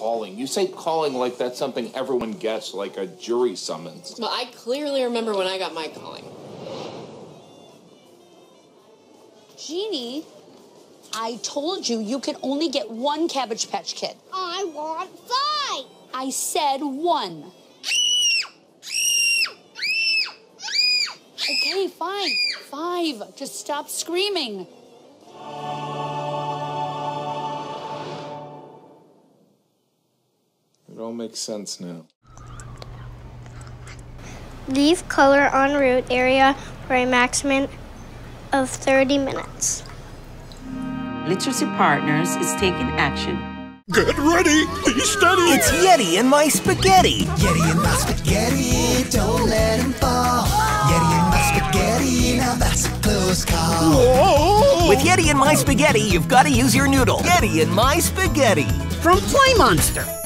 calling. You say calling like that's something everyone gets, like a jury summons. Well, I clearly remember when I got my calling. Jeannie, I told you you could only get one Cabbage Patch Kid. I want five. I said one. Okay, fine. Five. Just stop screaming. It all makes sense now. Leave color en route area for a maximum of 30 minutes. Literacy Partners is taking action. Get ready! Be steady! It's Yeti and my spaghetti! Yeti and my spaghetti, don't let him fall. Yeti and my spaghetti, now that's a close call. Whoa! With Yeti and my spaghetti, you've got to use your noodle. Yeti and my spaghetti. From PlayMonster.